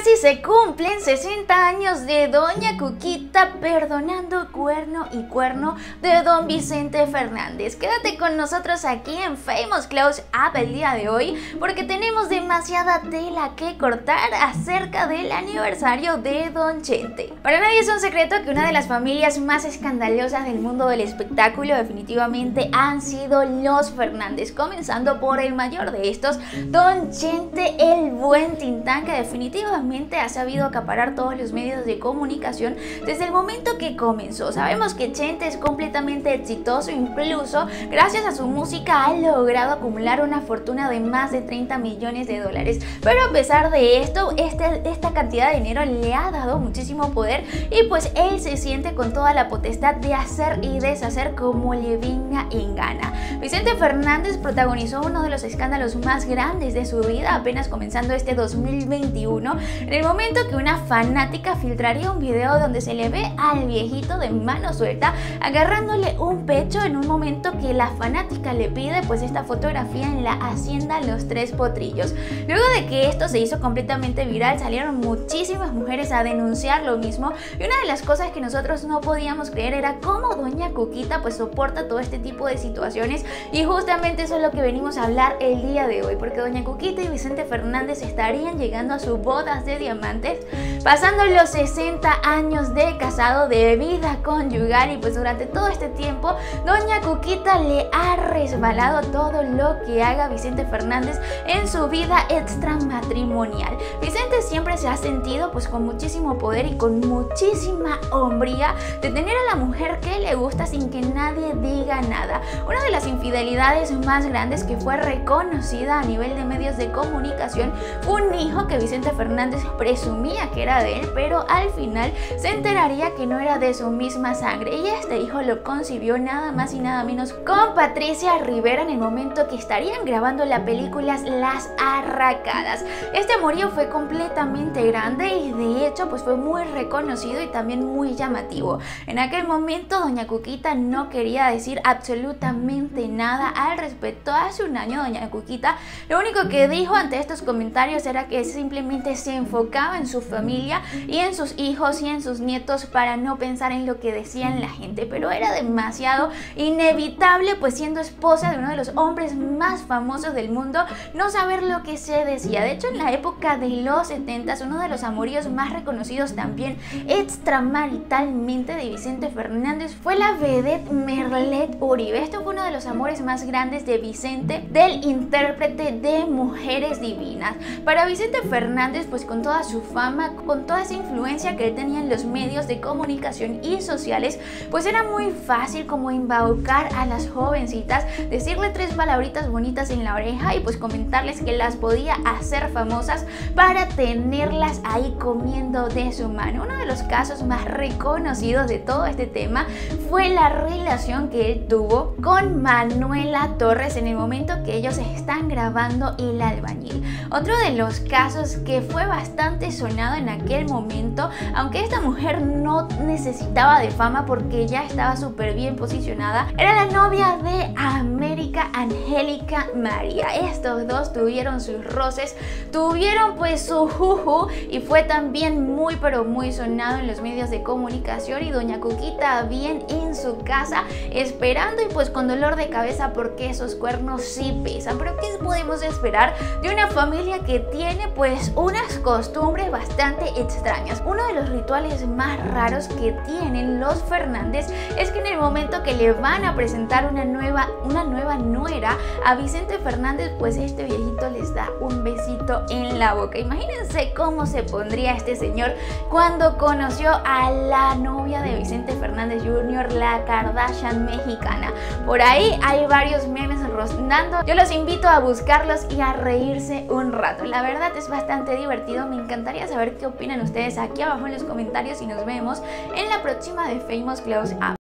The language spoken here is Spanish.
casi se cumplen 60 años de Doña Cuquita perdonando cuerno y cuerno de Don Vicente Fernández. Quédate con nosotros aquí en Famous Close Up el día de hoy porque tenemos demasiada tela que cortar acerca del aniversario de Don Chente. Para nadie es un secreto que una de las familias más escandalosas del mundo del espectáculo definitivamente han sido los Fernández, comenzando por el mayor de estos, Don Chente el Buen Tintán, que definitivamente ha sabido acaparar todos los medios de comunicación desde el momento que comenzó. Sabemos que Chente es completamente exitoso, incluso gracias a su música ha logrado acumular una fortuna de más de 30 millones de dólares. Pero a pesar de esto, este, esta cantidad de dinero le ha dado muchísimo poder y pues él se siente con toda la potestad de hacer y deshacer como le venga en gana. Vicente Fernández protagonizó uno de los escándalos más grandes de su vida apenas comenzando este 2021 en el momento que una fanática filtraría un video donde se le ve al viejito de mano suelta agarrándole un pecho en un momento que la fanática le pide pues esta fotografía en la hacienda Los Tres Potrillos. Luego de que esto se hizo completamente viral salieron muchísimas mujeres a denunciar lo mismo y una de las cosas que nosotros no podíamos creer era cómo doña Cuquita pues soporta todo este tipo de situaciones y justamente eso es lo que venimos a hablar el día de hoy porque doña Cuquita y Vicente Fernández estarían llegando a su boda de diamantes, pasando los 60 años de casado de vida conyugal y pues durante todo este tiempo doña Cuquita le ha resbalado todo lo que haga Vicente Fernández en su vida extramatrimonial. Vicente siempre se ha sentido pues con muchísimo poder y con muchísima hombría de tener a la mujer que le gusta sin que nadie diga nada. Una de las infidelidades más grandes que fue reconocida a nivel de medios de comunicación un hijo que Vicente Fernández presumía que era de él, pero al final se enteraría que no era de su misma sangre y este hijo lo concibió nada más y nada menos con Patricia Rivera en el momento que estarían grabando la película Las Arracadas. Este amorío fue completamente grande y de hecho pues fue muy reconocido y también muy llamativo. En aquel momento doña Cuquita no quería decir absolutamente nada al respecto. Hace un año doña Cuquita lo único que dijo ante estos comentarios era que simplemente se enfocaba en su familia y en sus hijos y en sus nietos para no pensar en lo que decían la gente, pero era demasiado inevitable, pues siendo esposa de uno de los hombres más famosos del mundo, no saber lo que se decía. De hecho, en la época de los 70, uno de los amoríos más reconocidos también extramaritalmente de Vicente Fernández fue la vedette Merlet Uribe. Esto fue uno de los amores más grandes de Vicente, del intérprete de Mujeres Divinas. Para Vicente Fernández, pues con toda su fama, con toda esa influencia que él tenía en los medios de comunicación y sociales, pues era muy fácil como embaucar a las jovencitas, decirle tres palabritas bonitas en la oreja y pues comentarles que las podía hacer famosas para tenerlas ahí comiendo de su mano. Uno de los casos más reconocidos de todo este tema fue la relación que él tuvo con Manuela Torres en el momento que ellos están grabando El albañil. Otro de los casos que fue bastante bastante sonado en aquel momento, aunque esta mujer no necesitaba de fama porque ya estaba súper bien posicionada, era la novia de América Angélica María. Estos dos tuvieron sus roces, tuvieron pues su juju y fue también muy pero muy sonado en los medios de comunicación y doña Cuquita bien en su casa esperando y pues con dolor de cabeza porque esos cuernos sí pesan. Pero ¿qué podemos esperar de una familia que tiene pues unas cosas costumbres bastante extrañas. Uno de los rituales más raros que tienen los Fernández es que en el momento que le van a presentar una nueva, una nueva nuera a Vicente Fernández, pues este viejito les da un besito en la boca. Imagínense cómo se pondría este señor cuando conoció a la novia de Vicente Fernández Jr., la Kardashian mexicana. Por ahí hay varios memes rosnando. Yo los invito a buscarlos y a reírse un rato. La verdad es bastante divertido me encantaría saber qué opinan ustedes aquí abajo en los comentarios y nos vemos en la próxima de Famous Close Up.